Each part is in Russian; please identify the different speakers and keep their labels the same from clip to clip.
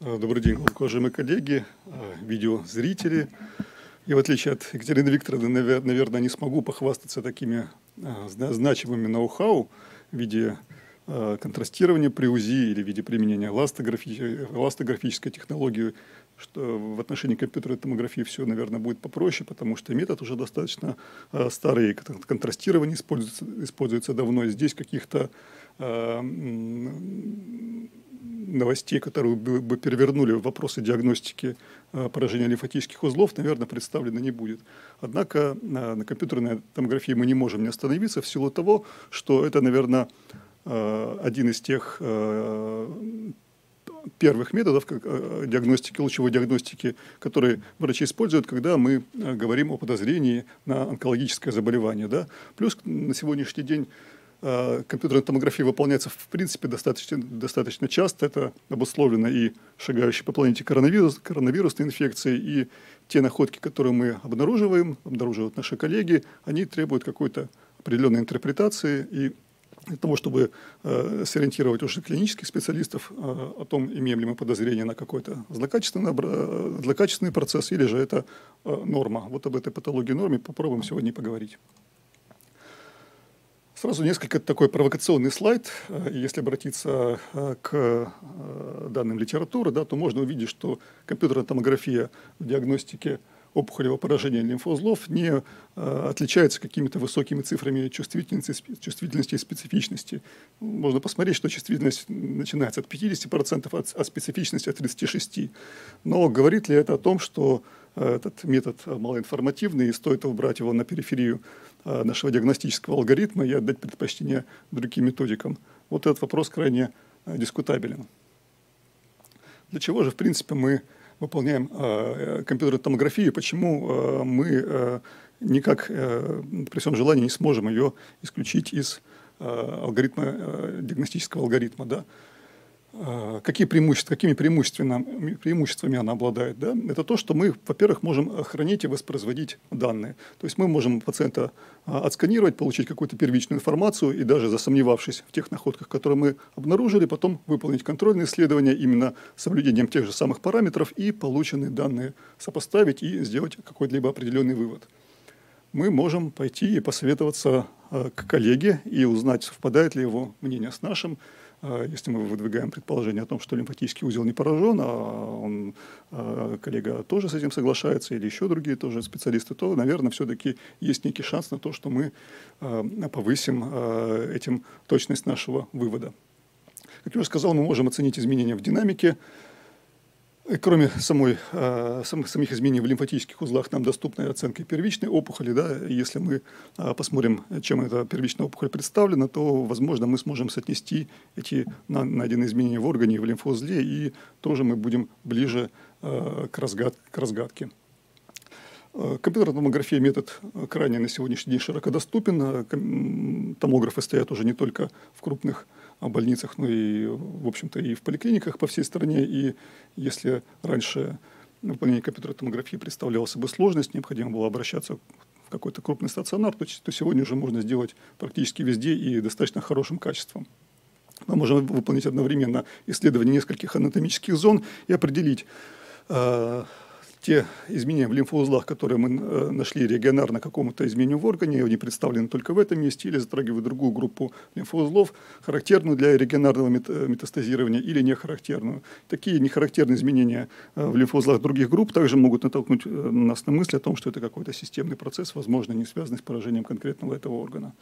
Speaker 1: Э, добрый день, уважаемые коллеги, э, видеозрители. И в отличие от Екатерины Викторовны, наверное, не смогу похвастаться такими э, значимыми ноу-хау в виде контрастирования при УЗИ или в виде применения эластографической технологии, что в отношении компьютерной томографии все, наверное, будет попроще, потому что метод уже достаточно старый, контрастирование используется, используется давно. Здесь каких-то новостей, которые бы перевернули вопросы диагностики э, поражения лимфатических узлов, наверное, представлено не будет. Однако э, на компьютерной томографии мы не можем не остановиться в силу того, что это, наверное, э, один из тех первых методов диагностики, лучевой диагностики, которые врачи используют, когда мы говорим о подозрении на онкологическое заболевание. Да? Плюс на сегодняшний день компьютерная томография выполняется в принципе достаточно, достаточно часто. Это обусловлено и шагающей по планете коронавирус, коронавирусной инфекцией, и те находки, которые мы обнаруживаем, обнаруживают наши коллеги, они требуют какой-то определенной интерпретации и для того, чтобы э, сориентировать уже клинических специалистов э, о том, имеем ли мы подозрение на какой-то злокачественный, злокачественный процесс или же это э, норма. Вот об этой патологии норме попробуем сегодня поговорить. Сразу несколько такой провокационный слайд. Э, если обратиться э, к э, данным литературы, да, то можно увидеть, что компьютерная томография в диагностике опухолевого поражения лимфоузлов не отличается какими-то высокими цифрами чувствительности, чувствительности и специфичности. Можно посмотреть, что чувствительность начинается от 50%, а специфичность от 36%. Но говорит ли это о том, что этот метод малоинформативный и стоит убрать его на периферию Э, нашего диагностического алгоритма и отдать предпочтение другим методикам. Вот этот вопрос крайне э, дискутабелен. Для чего же, в принципе, мы выполняем э, компьютерную томографию, почему э, мы э, никак э, при всем желании не сможем ее исключить из э, алгоритма, э, диагностического алгоритма. Да? А, какие преимущества, какими преимуществами, преимуществами она обладает? Да? Это то, что мы, во-первых, можем хранить и воспроизводить данные. То есть мы можем пациента а, отсканировать, получить какую-то первичную информацию и даже засомневавшись в тех находках, которые мы обнаружили, потом выполнить контрольные исследования именно с соблюдением тех же самых параметров и полученные данные сопоставить и сделать какой-либо определенный вывод. Мы можем пойти и посоветоваться а, к коллеге и узнать, совпадает ли его мнение с нашим, если мы выдвигаем предположение о том, что лимфатический узел не поражен, а он, а, коллега тоже с этим соглашается, или еще другие тоже специалисты, то, наверное, все-таки есть некий шанс на то, что мы а, повысим этим точность нашего вывода. Как я уже сказал, мы можем оценить изменения в динамике, Кроме самой, э, самих изменений в лимфатических узлах, нам доступна оценка первичной опухоли. Да? Если мы э, посмотрим, чем эта первичная опухоль представлена, то, возможно, мы сможем соотнести эти найденные изменения в органе и в лимфоузле, и тоже мы будем ближе э, к, разгад, к разгадке. Компьютерная томография – метод крайне на сегодняшний день широко доступен. Томографы стоят уже не только в крупных больницах, но и, в общем-то, и в поликлиниках по всей стране. И если раньше выполнение компьютерной томографии представлялось бы сложность, необходимо было обращаться в какой-то крупный стационар, то, то сегодня уже можно сделать практически везде и достаточно хорошим качеством. Мы можем выполнить одновременно исследование нескольких анатомических зон и определить, э, те изменения в лимфоузлах, которые мы э, нашли регионарно какому-то изменению в органе, они представлены только в этом месте или затрагивают другую группу лимфоузлов, характерную для регионарного метастазирования или не характерную. Такие нехарактерные изменения э, в лимфоузлах других групп также могут натолкнуть э, нас на мысль о том, что это какой-то системный процесс, возможно, не связанный с поражением конкретного этого органа.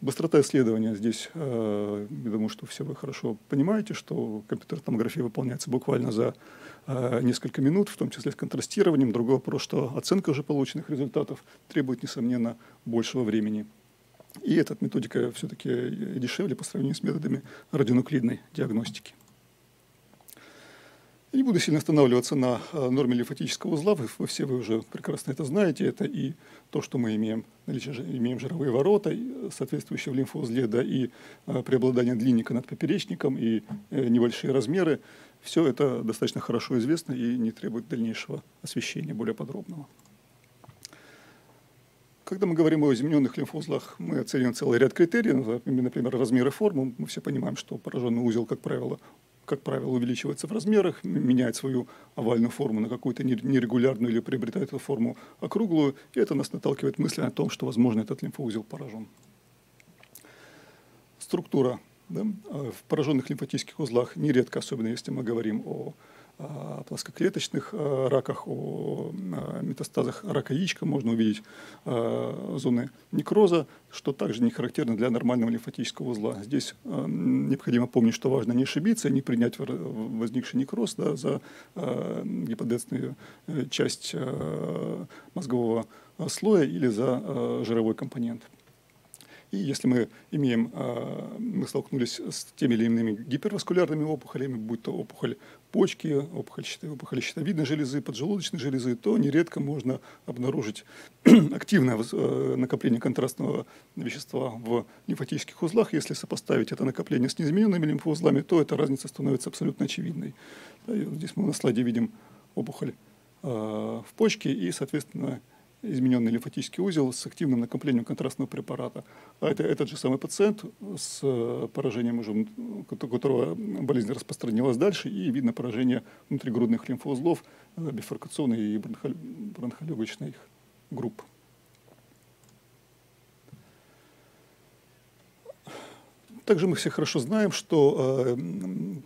Speaker 1: Быстрота исследования здесь, я думаю, что все вы хорошо понимаете, что компьютерная томография выполняется буквально за Э, несколько минут, в том числе с контрастированием. Другой вопрос, что оценка уже полученных результатов требует, несомненно, большего времени. И эта методика все-таки дешевле по сравнению с методами радионуклидной диагностики. Я не буду сильно останавливаться на э, норме лимфатического узла, вы, все вы уже прекрасно это знаете, это и то, что мы имеем, наличие, имеем жировые ворота, соответствующие в лимфоузле, да, и э, преобладание длинника над поперечником, и небольшие размеры. Все это достаточно хорошо известно и не требует дальнейшего освещения более подробного. Когда мы говорим о измененных лимфоузлах, мы оцениваем целый ряд критериев, например, размер и форму. Мы все понимаем, что пораженный узел, как правило, как правило, увеличивается в размерах, меняет свою овальную форму на какую-то нерегулярную или приобретает эту форму округлую, и это нас наталкивает мысли о том, что, возможно, этот лимфоузел поражен. Структура да, в пораженных лимфатических узлах нередко, особенно если мы говорим о о плоскоклеточных э, раках, о метастазах рака яичка можно увидеть э, зоны некроза, что также не характерно для нормального лимфатического узла. Здесь э, необходимо помнить, что важно не ошибиться, не принять возникший некроз да, за гиподецную часть мозгового слоя или за жировой компонент. И если мы имеем, а, мы столкнулись с теми или иными гиперваскулярными опухолями, будь то опухоль почки, опухоль, опухоль щитовидной железы, поджелудочной железы, то нередко можно обнаружить активное а, накопление контрастного вещества в лимфатических узлах. Если сопоставить это накопление с неизмененными лимфоузлами, то эта разница становится абсолютно очевидной. Здесь мы на слайде видим опухоль а, в почке и, соответственно, измененный лимфатический узел с активным накоплением контрастного препарата. А это этот же самый пациент с э, поражением уже, у которого болезнь распространилась дальше, и видно поражение внутригрудных лимфоузлов, э, бифуркационной и бронхолегочной групп. Также мы все хорошо знаем, что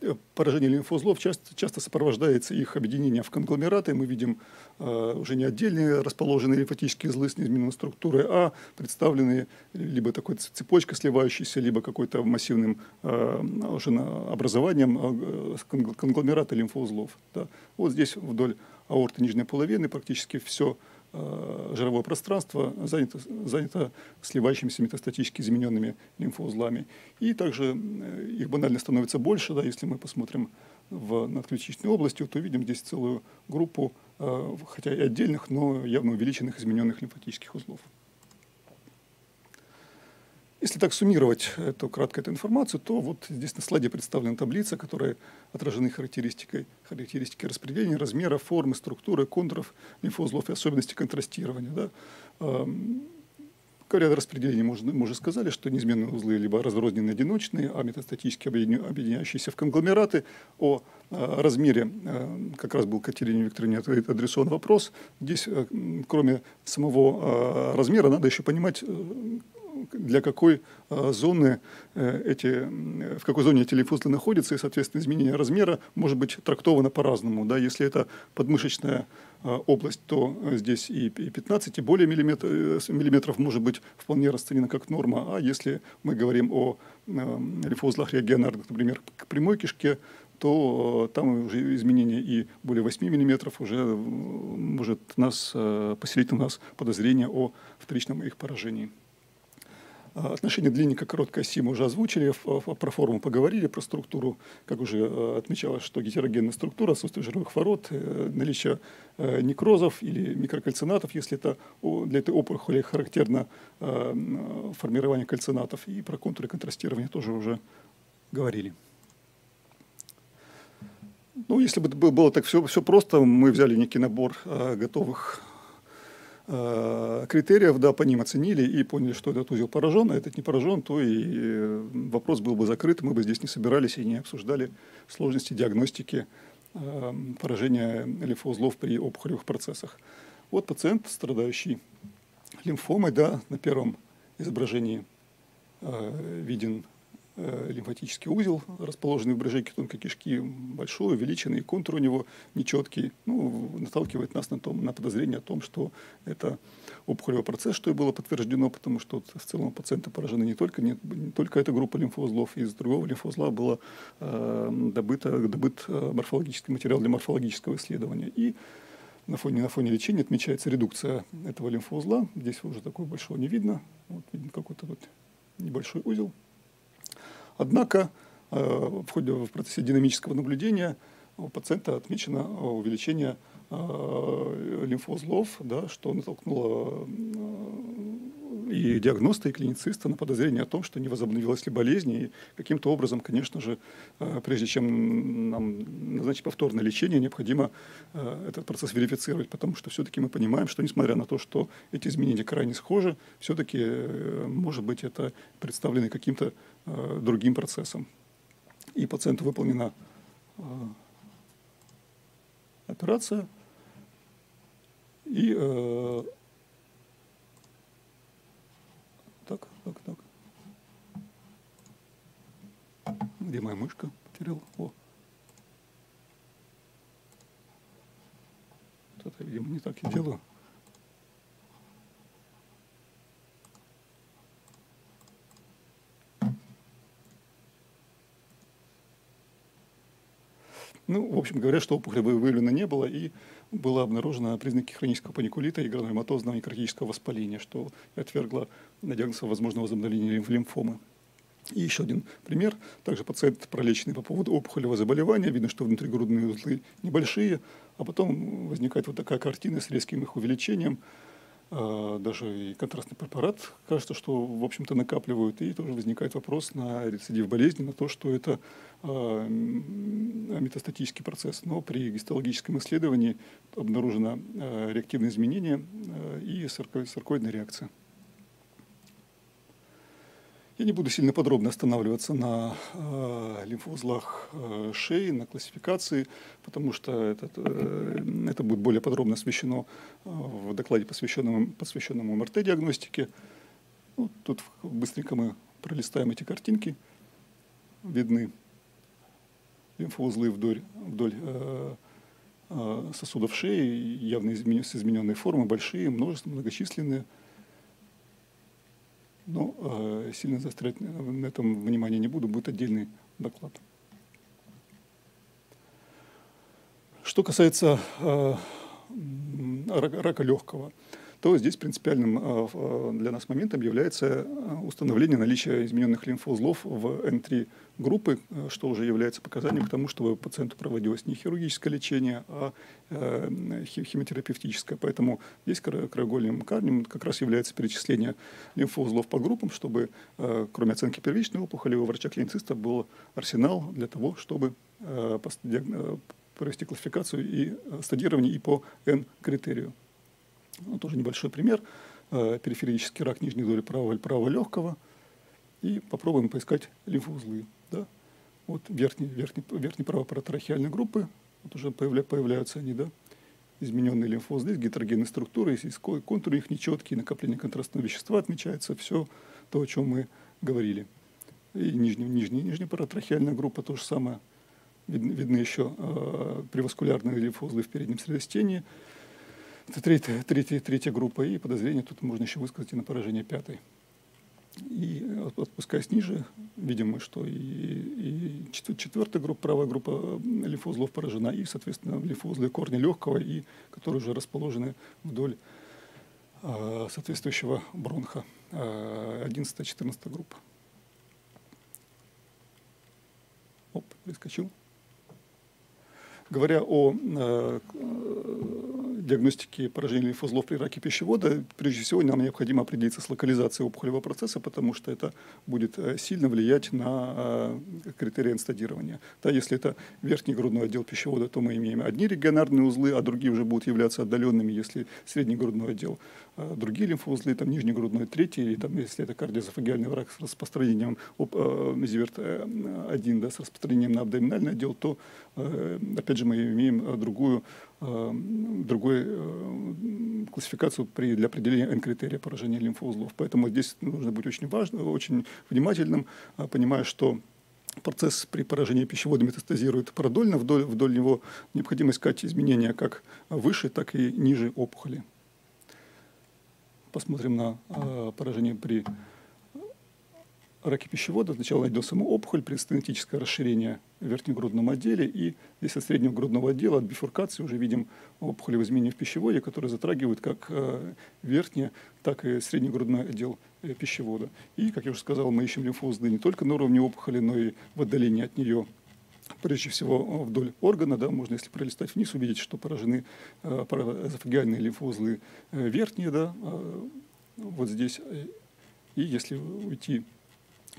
Speaker 1: э, поражение лимфоузлов часто, часто сопровождается их объединением в конгломераты. Мы видим э, уже не отдельные расположенные лимфатические узлы с неизменной структурой, а представленные либо такой цепочкой сливающейся, либо какой-то массивным э, уже образованием конгломерата лимфоузлов. Да. Вот здесь вдоль аорты нижней половины практически все Э, жировое пространство занято, занято сливающимися метастатически измененными лимфоузлами. И также э, их банально становится больше, да, если мы посмотрим в надключичной области, то видим здесь целую группу, э, хотя и отдельных, но явно увеличенных измененных лимфатических узлов. Если так суммировать эту кратко эту информацию, то вот здесь на слайде представлена таблица, которая отражены характеристикой, характеристики распределения, размера, формы, структуры, контуров лимфоузлов и особенности контрастирования. Да. Говоря о распределении, мы уже сказали, что неизменные узлы либо разрозненные одиночные, а метастатически объединяющиеся в конгломераты. О а, размере а, как раз был Катерине Викторовне адресован вопрос. Здесь, э, кроме самого а, размера, надо еще понимать, э, для какой а, зоны э, эти, в какой зоне эти лимфузлы находятся, и, соответственно, изменение размера может быть трактовано по-разному. Да? Если это подмышечная а, область, то здесь и 15, и более миллиметр, э, миллиметров может быть вполне расценено как норма. А если мы говорим о лимфоузлах регионарных, например, к прямой кишке, то там уже изменение и более 8 миллиметров уже может нас, поселить у нас подозрение о вторичном их поражении. А, отношение длинненько-короткой оси мы уже озвучили, про форму поговорили, про структуру, как уже э, отмечалось, что гетерогенная структура, отсутствие жировых ворот, э, наличие э, некрозов или микрокальцинатов, если это для этой опухоли характерно формирование кальцинатов, и про контуры контрастирования тоже уже говорили. Ну, если бы было так все, все просто, мы взяли некий набор готовых Э, критериев, да, по ним оценили и поняли, что этот узел поражен, а этот не поражен, то и э, вопрос был бы закрыт, мы бы здесь не собирались и не обсуждали сложности диагностики э, поражения лимфоузлов при опухолевых процессах. Вот пациент, страдающий лимфомой, да, на первом изображении виден Э, лимфатический узел, расположенный в брыжейке тонкой кишки, большой, увеличенный, контур у него нечеткий, ну, наталкивает нас на, том, на подозрение о том, что это опухолевый процесс, что и было подтверждено, потому что в целом пациенты поражены не только, не, не только эта группа лимфоузлов, из другого лимфоузла было э, добыто, добыт э, морфологический материал для морфологического исследования. И на фоне, на фоне лечения отмечается редукция этого лимфоузла. Здесь уже такого большого не видно. Вот виден какой-то вот небольшой узел. Однако э, в ходе в процессе динамического наблюдения у пациента отмечено увеличение э, лимфоузлов, да, что натолкнуло э, и диагноста, и клинициста на подозрение о том, что не возобновилась ли болезнь. И каким-то образом, конечно же, прежде чем нам назначить повторное лечение, необходимо этот процесс верифицировать, потому что все-таки мы понимаем, что несмотря на то, что эти изменения крайне схожи, все-таки, может быть, это представлено каким-то Э, другим процессом. И пациенту выполнена операция. И так, так, так. Где моя мышка? Потерял. О. Это, видимо, не так я делаю. Ну, в общем говоря, что опухоли выявлено не было, и было обнаружено признаки хронического паникулита и гранулематозного некротического воспаления, что отвергло диагноз возможного возобновления лимфомы. И еще один пример. Также пациент пролеченный по поводу опухолевого заболевания. Видно, что внутригрудные узлы небольшие, а потом возникает вот такая картина с резким их увеличением. А, даже и контрастный препарат, кажется, что, в общем-то, накапливают. И тоже возникает вопрос на рецидив болезни, на то, что это а, метастатический процесс. Но при гистологическом исследовании обнаружено а, реактивное изменение и саркоидная реакция. Я не буду сильно подробно останавливаться на э, лимфоузлах э, шеи, на классификации, потому что это, э, это будет более подробно освещено э, в докладе, посвященном, посвященном МРТ-диагностике. Ну, тут быстренько мы пролистаем эти картинки. Видны лимфоузлы вдоль, вдоль э, э, сосудов шеи, явно измен, с измененной формой, большие, множество, многочисленные – но э, сильно заострять на этом внимание не буду, будет отдельный доклад. Что касается э, рака легкого, то здесь принципиальным э, э, для нас моментом является э, установление наличия измененных лимфоузлов в N3 группы, что уже является показанием к тому, чтобы пациенту проводилось не хирургическое лечение, а химиотерапевтическое. Поэтому здесь краеугольным камнем как раз является перечисление лимфоузлов по группам, чтобы кроме оценки первичной опухоли у врача-клинициста был арсенал для того, чтобы провести классификацию и стадирование и по N-критерию. Ну, тоже небольшой пример. Э, периферический рак нижней доли правого или правого легкого. И попробуем поискать лимфоузлы. Да? Вот верхние, верхние, верхние правопаратрахеальной группы, вот уже появля, появляются они, да, измененные лимфоузлы, гетерогенные структуры, здесь контуры их нечеткие, накопление контрастного вещества отмечается, все то, о чем мы говорили. И нижняя, нижняя, нижняя паратрахеальная группа то же самое. Видны, видны еще э, преваскулярные лимфоузлы в переднем средостении, это третья, третья, третья группа, и подозрение тут можно еще высказать и на поражение пятой. И отпускаясь ниже, видим мы, что и, и четвертая группа, правая группа лимфоузлов поражена, и, соответственно, лимфоузлы корня легкого, и, которые уже расположены вдоль а, соответствующего бронха, а, 11-14 группа. Оп, перескочил. Говоря о э, диагностики поражения лимфоузлов при раке пищевода, прежде всего нам необходимо определиться с локализацией опухолевого процесса, потому что это будет э, сильно влиять на э, критерии энстадирования. Да, если это верхний грудной отдел пищевода, то мы имеем одни регионарные узлы, а другие уже будут являться отдаленными, если средний грудной отдел. А другие лимфоузлы, там нижний грудной, третий, или там, если это кардиозофагиальный враг с распространением э, Зиверт-1, да, с распространением на абдоминальный отдел, то, опять же, мы имеем другую Э, другой э, классификацию при, для определения N-критерия поражения лимфоузлов. Поэтому здесь нужно быть очень важным, очень внимательным, э, понимая, что процесс при поражении пищевода метастазирует продольно, вдоль, вдоль него необходимо искать изменения как выше, так и ниже опухоли. Посмотрим на поражение при раке пищевода сначала найдем саму опухоль, предстенотическое расширение в верхнегрудном отделе, и здесь от среднего грудного отдела, от бифуркации уже видим опухолевые изменения в пищеводе, которые затрагивают как э, верхний, так и средний грудной отдел э, пищевода. И, как я уже сказал, мы ищем лимфоузлы не только на уровне опухоли, но и в отдалении от нее прежде всего вдоль органа, да, можно, если пролистать вниз, увидеть, что поражены э, эзофагиальные лимфоузлы э, верхние, да, э, вот здесь. И если уйти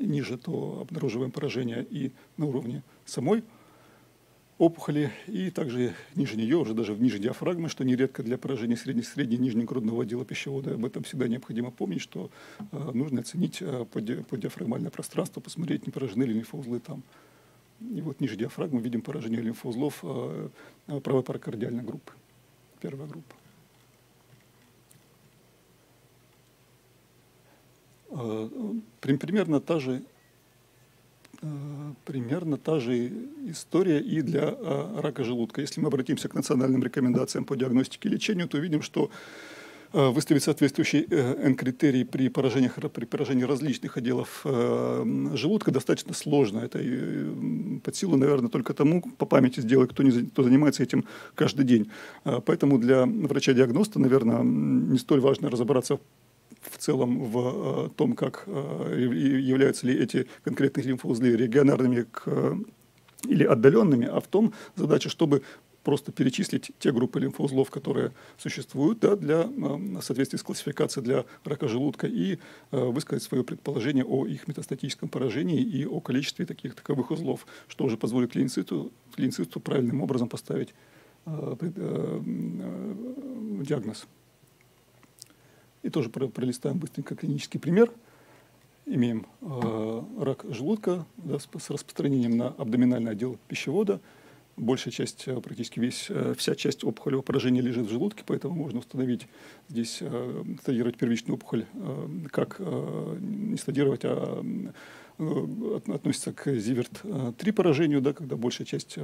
Speaker 1: ниже, то обнаруживаем поражение и на уровне самой опухоли, и также ниже нее, уже даже в ниже диафрагмы, что нередко для поражения средней, средней нижней грудного отдела пищевода. Об этом всегда необходимо помнить, что э, нужно оценить э, по, ди, по диафрагмальное пространство, посмотреть, не поражены ли лимфоузлы там. И вот ниже диафрагмы видим поражение лимфоузлов правой паракардиальной группы, первая группа. Примерно та же примерно та же история и для рака желудка. Если мы обратимся к национальным рекомендациям по диагностике и лечению, то видим, что Э, выставить соответствующий э, N-критерий при, поражениях, при поражении различных отделов э, желудка достаточно сложно. Это под силу, наверное, только тому по памяти сделать, кто, не, кто занимается этим каждый день. Поэтому для врача-диагноста, наверное, не столь важно разобраться в целом в том, как являются ли эти конкретные лимфоузлы регионарными к или отдаленными, а в том задача, чтобы просто перечислить те группы лимфоузлов, которые существуют да, для, в соответствии с классификацией для рака желудка, и э, высказать свое предположение о их метастатическом поражении и о количестве таких таковых узлов, что уже позволит клиницисту, клиницисту правильным образом поставить э, э, диагноз. И тоже пролистаем быстренько клинический пример. Имеем э, рак желудка да, с, с распространением на абдоминальный отдел пищевода – большая часть, э, практически весь, э, вся часть опухолевого поражения лежит в желудке, поэтому можно установить здесь, э, стадировать первичную опухоль, как не стадировать, а относится к Зиверт-3 поражению, да, когда большая часть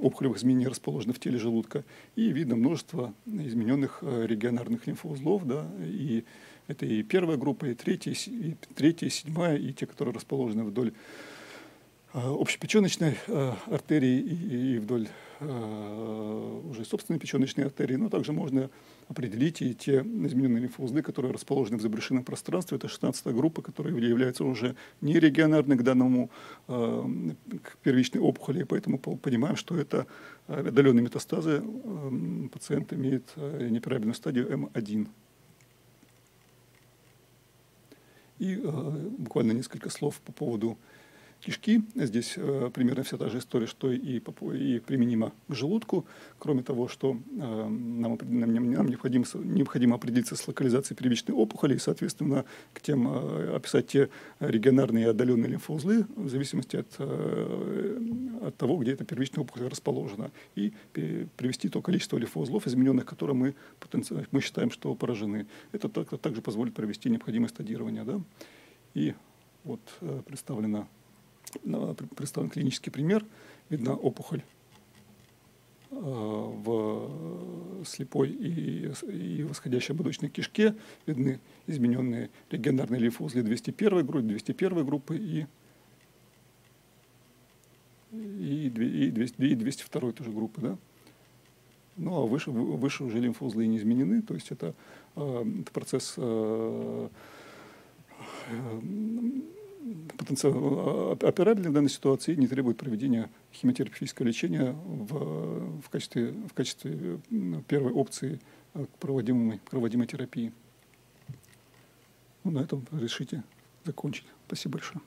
Speaker 1: опухолевых изменений расположена в теле желудка, и видно множество измененных регионарных лимфоузлов, да, и это и первая группа, и третья, и третья, седьмая, и те, которые расположены вдоль Э, общепеченочной э, артерии и, вдоль э, уже собственной печеночной артерии, но также можно определить и те измененные лимфоузлы, которые расположены в забрешенном пространстве. Это 16 группа, которая является уже не регионарной к данному к первичной опухоли, и поэтому понимаем, что это отдаленные метастазы. Пациент имеет неправильную стадию М1. И буквально несколько слов по поводу кишки. Здесь э, примерно вся та же история, что и, и применимо к желудку. Кроме того, что э, нам, нам, нам необходимо, необходимо определиться с локализацией первичной опухоли и, соответственно, к тем, э, описать те регионарные и отдаленные лимфоузлы в зависимости от, э, от того, где эта первичная опухоль расположена. И привести то количество лимфоузлов, измененных, которые мы, мы считаем, что поражены. Это также позволит провести необходимое стадирование. Да? И вот э, представлена представлен клинический пример. Видна опухоль э, в слепой и, и восходящей ободочной кишке. Видны измененные регионарные лимфоузлы 201 группы, 201 группы и, и, и, 200, и 202 тоже группы. Да? Ну а выше, выше уже лимфоузлы не изменены, то есть это, э, это процесс э, потенциально операбельны в данной ситуации и не требует проведения химиотерапевтического лечения в, в, качестве, в качестве первой опции к проводимой, проводимой терапии. Ну, на этом решите закончить. Спасибо большое.